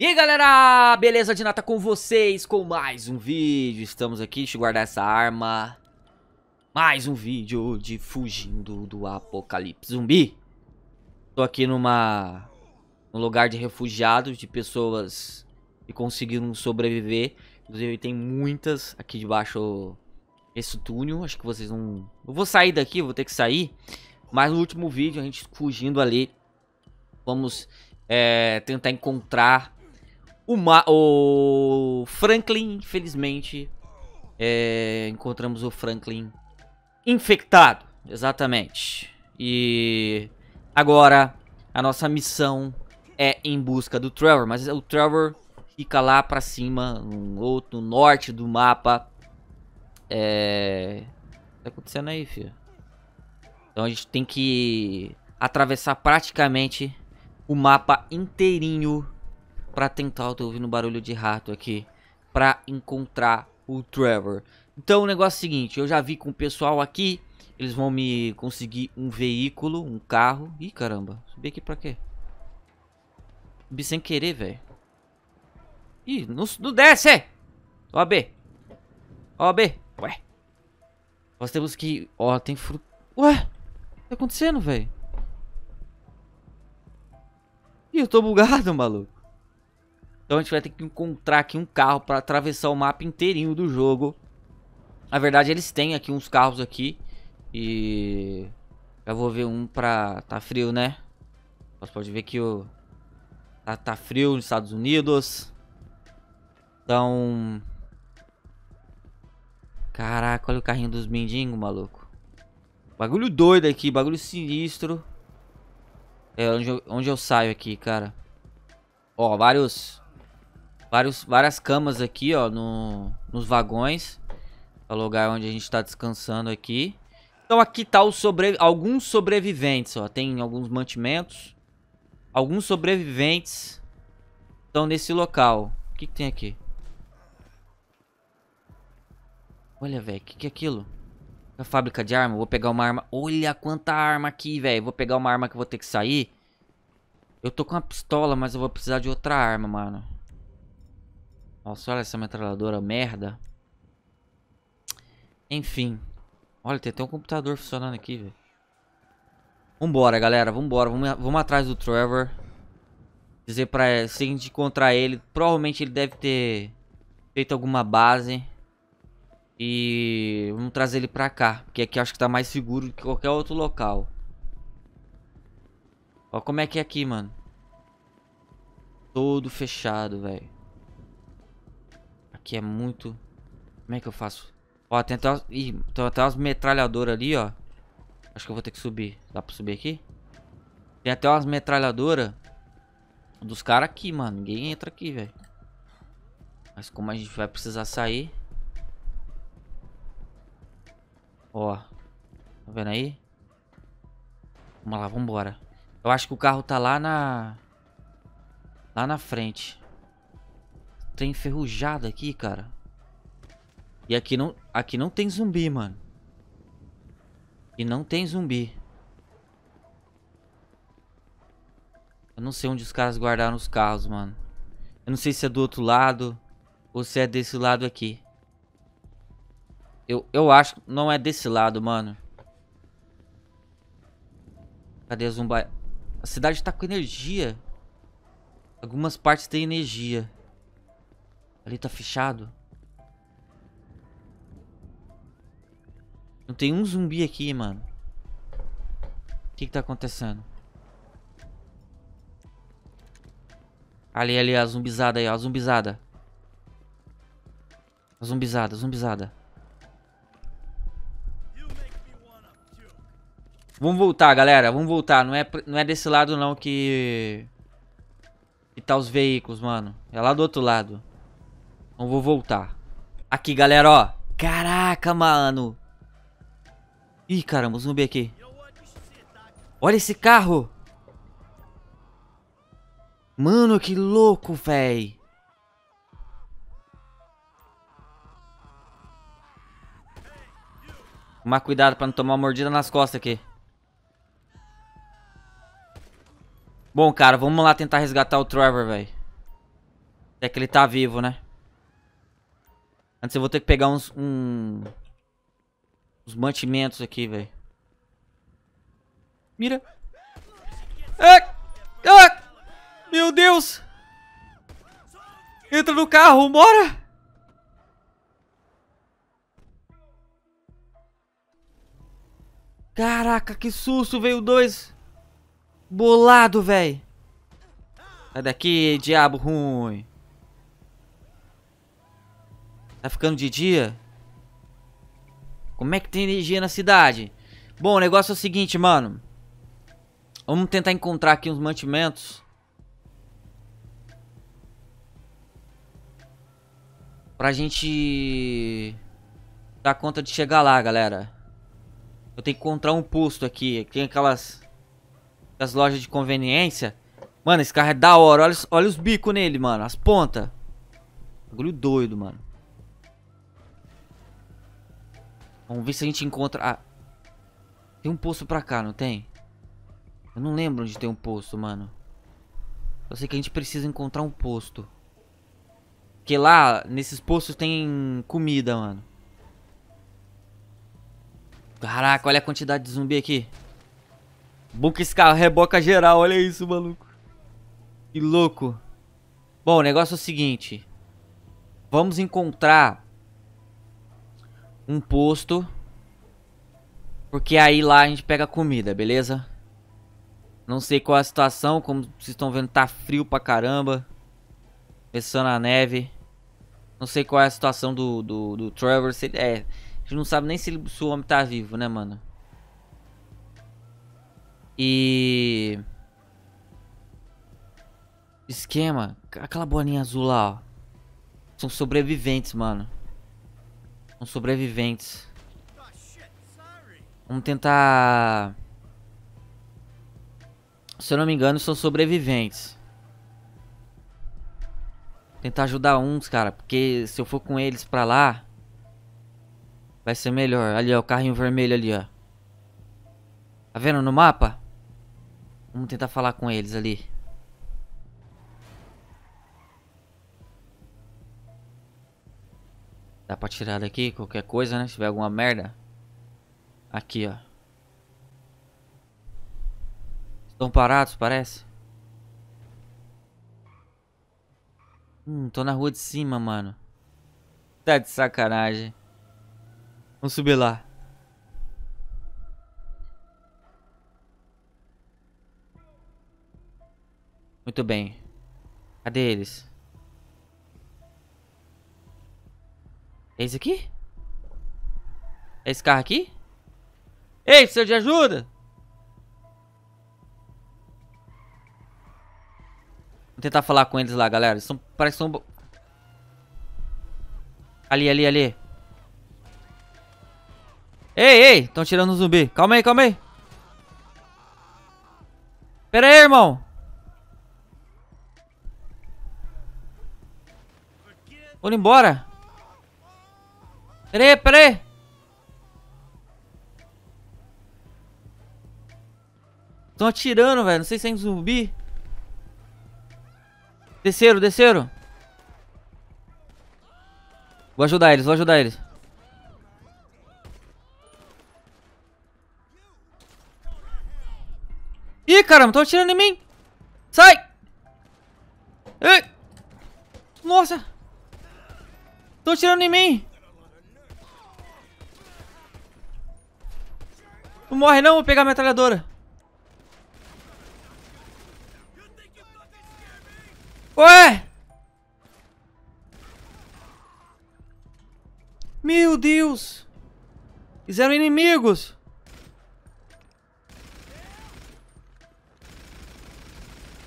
E aí galera, beleza de nata com vocês com mais um vídeo? Estamos aqui, deixa eu guardar essa arma. Mais um vídeo de fugindo do apocalipse zumbi. Tô aqui numa num lugar de refugiados, de pessoas que conseguiram sobreviver. Inclusive tem muitas aqui debaixo desse túnel. Acho que vocês não... Eu vou sair daqui, vou ter que sair. Mas no último vídeo a gente fugindo ali Vamos é, tentar encontrar o, Ma o Franklin, infelizmente, é, encontramos o Franklin infectado, exatamente. E agora a nossa missão é em busca do Trevor, mas o Trevor fica lá pra cima, no, outro, no norte do mapa. É... Tá acontecendo aí, filho? Então a gente tem que atravessar praticamente o mapa inteirinho para tentar, eu tô ouvindo barulho de rato aqui, para encontrar o Trevor. Então o negócio é o seguinte, eu já vi com o pessoal aqui, eles vão me conseguir um veículo, um carro. Ih, caramba, subi aqui pra quê? Subi sem querer, velho. Ih, não, não desce! OB. OB. Ué. Nós temos que... Ó, tem fruto... Ué, o que tá acontecendo, velho? Ih, eu tô bugado, maluco. Então a gente vai ter que encontrar aqui um carro para atravessar o mapa inteirinho do jogo. Na verdade eles têm aqui uns carros aqui. E... Já vou ver um pra... Tá frio, né? Você pode ver que o... Tá, tá frio nos Estados Unidos. Então... Caraca, olha o carrinho dos mendigos, maluco. Bagulho doido aqui, bagulho sinistro. É onde eu, onde eu saio aqui, cara. Ó, vários Vários, várias camas aqui, ó, no, nos vagões. É o lugar onde a gente tá descansando aqui. Então aqui tá sobre, alguns sobreviventes, ó. Tem alguns mantimentos. Alguns sobreviventes estão nesse local. O que, que tem aqui? Olha, velho, o que, que é aquilo? A fábrica de arma, vou pegar uma arma. Olha quanta arma aqui, velho. Vou pegar uma arma que eu vou ter que sair. Eu tô com uma pistola, mas eu vou precisar de outra arma, mano. Nossa, olha essa metralhadora merda. Enfim. Olha, tem até um computador funcionando aqui, velho. Vambora, galera. Vambora. Vamos, atrás do Trevor. Dizer pra se a gente encontrar ele, provavelmente ele deve ter feito alguma base. E vamos trazer ele pra cá. Porque aqui acho que tá mais seguro que qualquer outro local. Olha como é que é aqui, mano. Todo fechado, velho. Aqui é muito... Como é que eu faço? Ó, tem até, Ih, tem até umas metralhadoras ali, ó. Acho que eu vou ter que subir. Dá pra subir aqui? Tem até umas metralhadoras dos caras aqui, mano. Ninguém entra aqui, velho. Mas como a gente vai precisar sair... Ó. Tá vendo aí? Vamos lá, vambora. Eu acho que o carro tá lá na... Lá na frente trem enferrujado aqui, cara. E aqui não, aqui não tem zumbi, mano. E não tem zumbi. Eu não sei onde os caras guardaram os carros, mano. Eu não sei se é do outro lado ou se é desse lado aqui. Eu, eu acho que não é desse lado, mano. Cadê a zumba? A cidade tá com energia. Algumas partes têm energia. Ali tá fechado. Não tem um zumbi aqui, mano. O que que tá acontecendo? Ali, ali, a zumbizada aí, ó, a zumbizada. A zumbizada, a zumbizada. Vamos voltar, galera. Vamos voltar. Não é, não é desse lado, não, que... Que tá os veículos, mano. É lá do outro lado. Não vou voltar. Aqui, galera, ó. Caraca, mano. Ih, caramba, zumbi aqui. Olha esse carro. Mano, que louco, véi. Tomar cuidado pra não tomar uma mordida nas costas aqui. Bom, cara, vamos lá tentar resgatar o Trevor, velho. Até que ele tá vivo, né? Antes eu vou ter que pegar uns... Um, uns mantimentos aqui, velho. Mira. Ah! Ah! Meu Deus! Entra no carro, bora! Caraca, que susto, veio dois. Bolado, velho. Sai daqui, diabo ruim. Tá ficando de dia? Como é que tem energia na cidade? Bom, o negócio é o seguinte, mano. Vamos tentar encontrar aqui uns mantimentos. Pra gente... Dar conta de chegar lá, galera. Eu tenho que encontrar um posto aqui. Tem aquelas... As lojas de conveniência. Mano, esse carro é da hora. Olha, olha os bicos nele, mano. As pontas. Bagulho doido, mano. Vamos ver se a gente encontra... Ah, tem um posto pra cá, não tem? Eu não lembro onde tem um posto, mano. Eu sei que a gente precisa encontrar um posto. Porque lá, nesses postos tem comida, mano. Caraca, olha a quantidade de zumbi aqui. Bom que esse carro reboca geral, olha isso, maluco. Que louco. Bom, o negócio é o seguinte. Vamos encontrar um posto. Porque aí lá a gente pega comida, beleza? Não sei qual é a situação, como vocês estão vendo, tá frio pra caramba. Começando a neve. Não sei qual é a situação do, do, do Trevor. Se é, gente não sabe nem se, se o homem tá vivo, né, mano? E... Esquema. Aquela bolinha azul lá, ó. São sobreviventes, mano. São sobreviventes. Vamos tentar... Se eu não me engano, são sobreviventes. Tentar ajudar uns, cara. Porque se eu for com eles pra lá... Vai ser melhor. Ali, ó, o carrinho vermelho ali, ó. Tá vendo no mapa? Vamos tentar falar com eles ali. Dá pra tirar daqui qualquer coisa, né? Se tiver alguma merda. Aqui, ó. Estão parados, parece. Hum, tô na rua de cima, mano. Tá de sacanagem. Vamos subir lá. Muito bem. Cadê eles? É esse aqui? É esse carro aqui? Ei, precisa de ajuda? Vou tentar falar com eles lá, galera. Eles são, parece que são... Ali, ali, ali. Ei, ei, estão tirando o zumbi. Calma aí, calma aí. Pera aí, irmão. Vou embora. Pera aí, pera aí. Estão atirando, velho. Não sei se é zumbi. Desceram, desceram. Vou ajudar eles, vou ajudar eles. Ih, caramba, estão atirando em mim. Sai! Ei! Nossa! Estão atirando em mim. Não morre não, vou pegar a metralhadora. Ué! Meu Deus! Fizeram inimigos!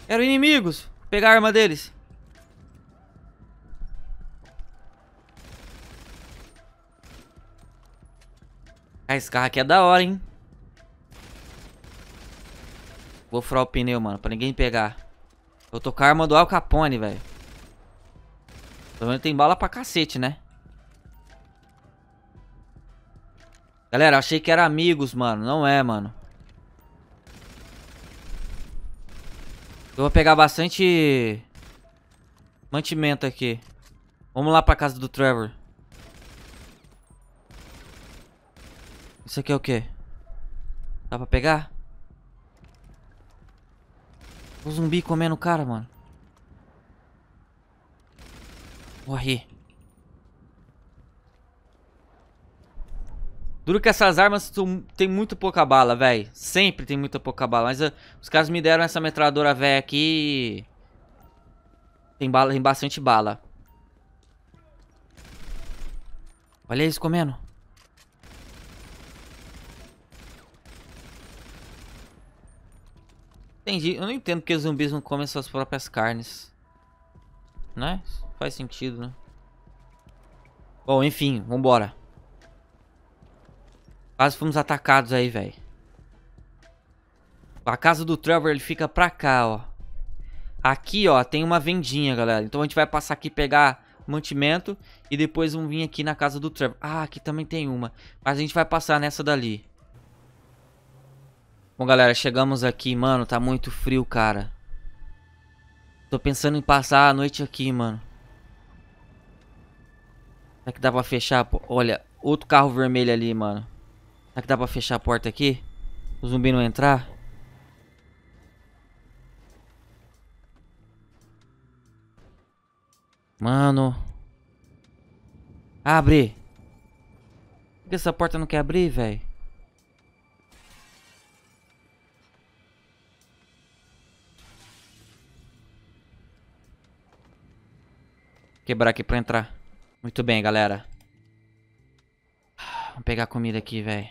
Eram inimigos! Vou pegar a arma deles. Ah, esse carro aqui é da hora, hein? Vou furar o pneu, mano, pra ninguém pegar. Eu tô com a arma do Al Capone, velho. Pelo menos tem bala pra cacete, né? Galera, achei que era amigos, mano. Não é, mano. Eu vou pegar bastante... Mantimento aqui. Vamos lá pra casa do Trevor. Isso aqui é o quê? Dá pra pegar? O zumbi comendo o cara, mano. Morri. Duro que essas armas tem muito pouca bala, velho. Sempre tem muita pouca bala. Mas uh, os caras me deram essa metralhadora velha aqui. Tem, bala, tem bastante bala. Olha eles comendo. Entendi. Eu não entendo porque os zumbis não comem suas próprias carnes. Né? Faz sentido, né? Bom, enfim, vambora. Quase fomos atacados aí, velho. A casa do Trevor, ele fica pra cá, ó. Aqui, ó, tem uma vendinha, galera. Então a gente vai passar aqui pegar mantimento e depois vamos vir aqui na casa do Trevor. Ah, aqui também tem uma. Mas a gente vai passar nessa dali. Bom, galera, chegamos aqui, mano. Tá muito frio, cara. Tô pensando em passar a noite aqui, mano. Será que dá pra fechar? Olha, outro carro vermelho ali, mano. Será que dá pra fechar a porta aqui? O zumbi não entrar? Mano. Abre. Por que essa porta não quer abrir, velho? Quebrar aqui pra entrar. Muito bem, galera. Vamos pegar comida aqui, velho.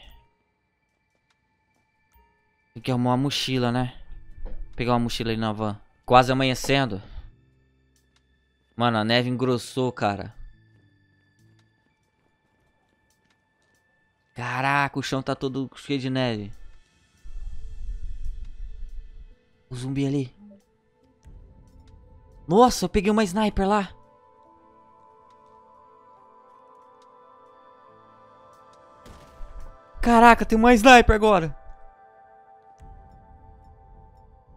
Tem que arrumar uma mochila, né? Vou pegar uma mochila ali na van. Quase amanhecendo. Mano, a neve engrossou, cara. Caraca, o chão tá todo cheio de neve. O zumbi ali. Nossa, eu peguei uma sniper lá. Caraca, tem uma sniper agora.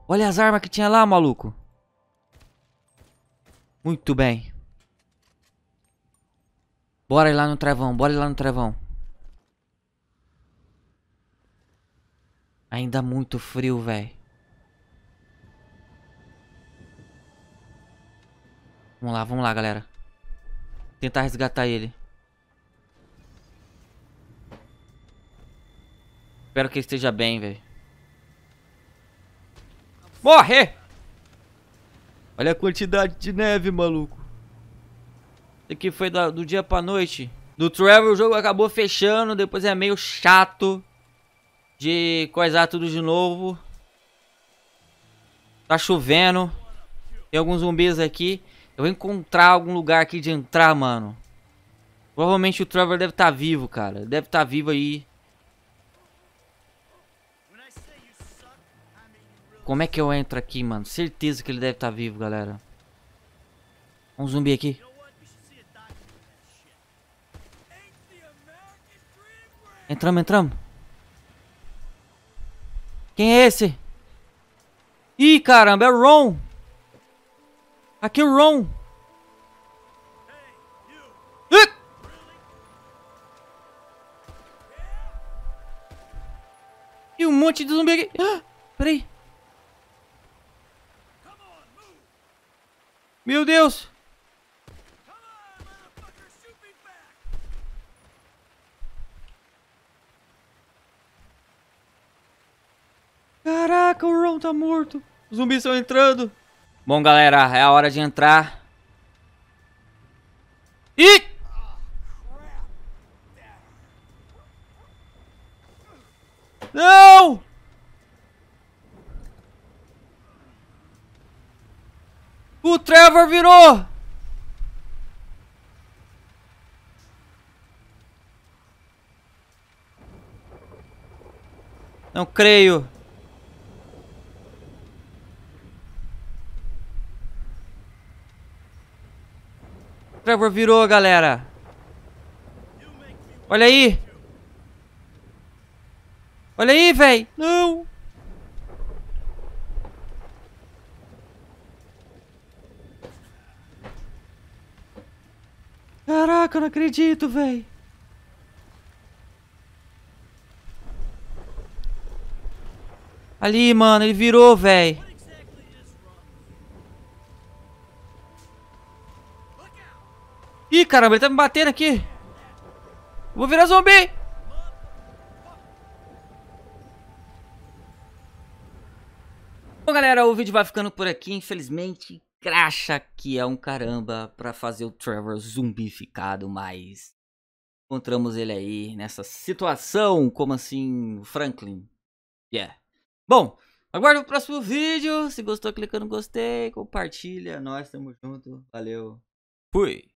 Olha as armas que tinha lá, maluco. Muito bem. Bora ir lá no trevão, bora ir lá no trevão. Ainda muito frio, velho. Vamos lá, vamos lá, galera. Tentar resgatar ele. Espero que ele esteja bem, velho. Morre! Olha a quantidade de neve, maluco. Isso aqui foi da, do dia pra noite. Do Trevor o jogo acabou fechando. Depois é meio chato de coisar tudo de novo. Tá chovendo. Tem alguns zumbis aqui. Eu vou encontrar algum lugar aqui de entrar, mano. Provavelmente o Trevor deve estar tá vivo, cara. Deve estar tá vivo aí. Como é que eu entro aqui, mano? Certeza que ele deve estar tá vivo, galera. Um zumbi aqui. Entramos, entramos. Quem é esse? Ih, caramba, é o Ron. Aqui é o Ron. E um monte de zumbi aqui. Ah, peraí. Meu Deus! Caraca, o Ron tá morto. Os zumbis estão entrando. Bom, galera, é a hora de entrar. Ih! Não! O Trevor virou! Não creio. Trevor virou, galera. Olha aí. Olha aí, velho. Não. Caraca, eu não acredito, velho. Ali, mano, ele virou, velho. Ih, caramba, ele tá me batendo aqui. Vou virar zumbi. Bom, galera, o vídeo vai ficando por aqui. Infelizmente, cracha que é um caramba pra fazer o Trevor zumbificado, mas... Encontramos ele aí nessa situação, como assim, Franklin. Yeah. Bom, aguardo o próximo vídeo. Se gostou, clica no gostei, compartilha. Nós estamos juntos. Valeu. Fui.